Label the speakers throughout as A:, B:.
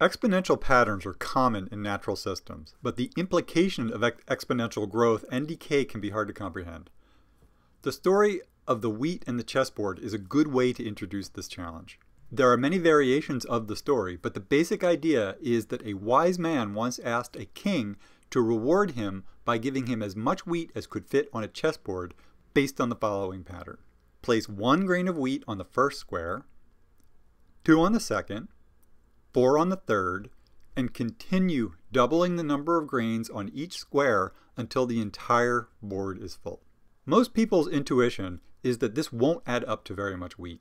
A: Exponential patterns are common in natural systems, but the implication of ex exponential growth and decay can be hard to comprehend. The story of the wheat and the chessboard is a good way to introduce this challenge. There are many variations of the story, but the basic idea is that a wise man once asked a king to reward him by giving him as much wheat as could fit on a chessboard based on the following pattern. Place one grain of wheat on the first square, two on the second, 4 on the third, and continue doubling the number of grains on each square until the entire board is full. Most people's intuition is that this won't add up to very much wheat.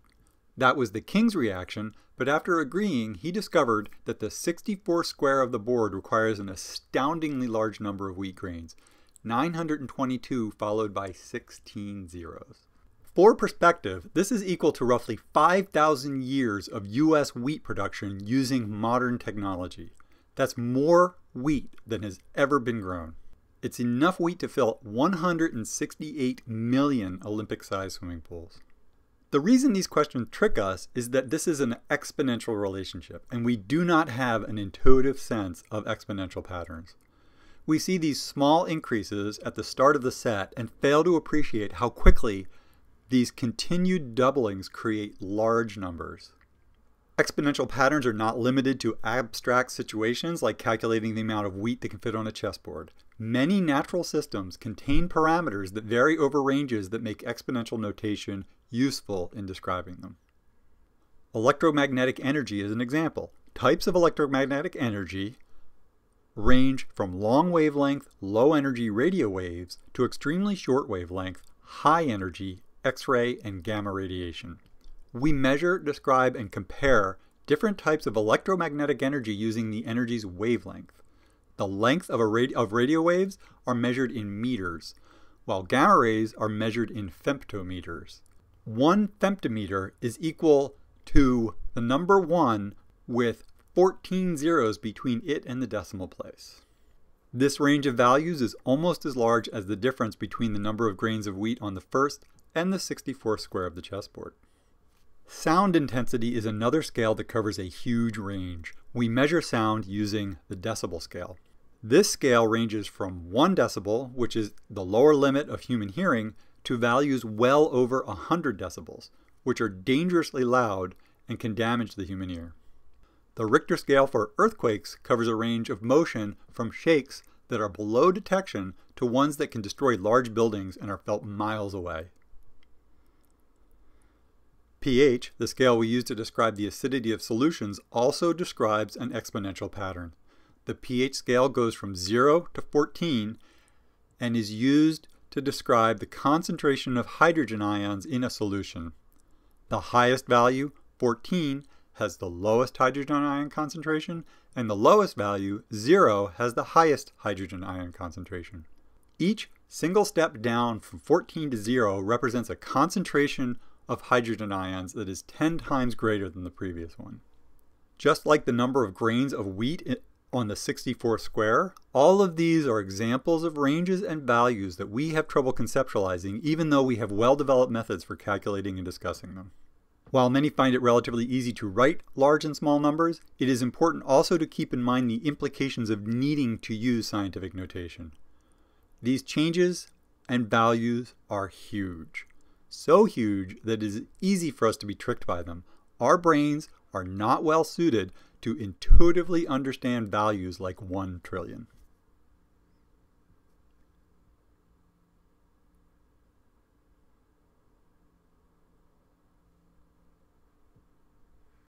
A: That was the king's reaction, but after agreeing, he discovered that the 64 square of the board requires an astoundingly large number of wheat grains, 922 followed by 16 zeros. For perspective, this is equal to roughly 5,000 years of U.S. wheat production using modern technology. That's more wheat than has ever been grown. It's enough wheat to fill 168 million Olympic-sized swimming pools. The reason these questions trick us is that this is an exponential relationship, and we do not have an intuitive sense of exponential patterns. We see these small increases at the start of the set and fail to appreciate how quickly these continued doublings create large numbers. Exponential patterns are not limited to abstract situations like calculating the amount of wheat that can fit on a chessboard. Many natural systems contain parameters that vary over ranges that make exponential notation useful in describing them. Electromagnetic energy is an example. Types of electromagnetic energy range from long wavelength, low energy radio waves to extremely short wavelength, high energy X-ray, and gamma radiation. We measure, describe, and compare different types of electromagnetic energy using the energy's wavelength. The length of, radi of radio waves are measured in meters, while gamma rays are measured in femtometers. One femtometer is equal to the number 1 with 14 zeros between it and the decimal place. This range of values is almost as large as the difference between the number of grains of wheat on the first and the 64 square of the chessboard. Sound intensity is another scale that covers a huge range. We measure sound using the decibel scale. This scale ranges from 1 decibel, which is the lower limit of human hearing, to values well over 100 decibels, which are dangerously loud and can damage the human ear. The Richter scale for earthquakes covers a range of motion from shakes that are below detection to ones that can destroy large buildings and are felt miles away pH, the scale we use to describe the acidity of solutions, also describes an exponential pattern. The pH scale goes from 0 to 14 and is used to describe the concentration of hydrogen ions in a solution. The highest value, 14, has the lowest hydrogen ion concentration, and the lowest value, 0, has the highest hydrogen ion concentration. Each single step down from 14 to 0 represents a concentration of hydrogen ions that is 10 times greater than the previous one. Just like the number of grains of wheat on the 64 square, all of these are examples of ranges and values that we have trouble conceptualizing even though we have well-developed methods for calculating and discussing them. While many find it relatively easy to write large and small numbers, it is important also to keep in mind the implications of needing to use scientific notation. These changes and values are huge so huge that it is easy for us to be tricked by them. Our brains are not well suited to intuitively understand values like 1 trillion.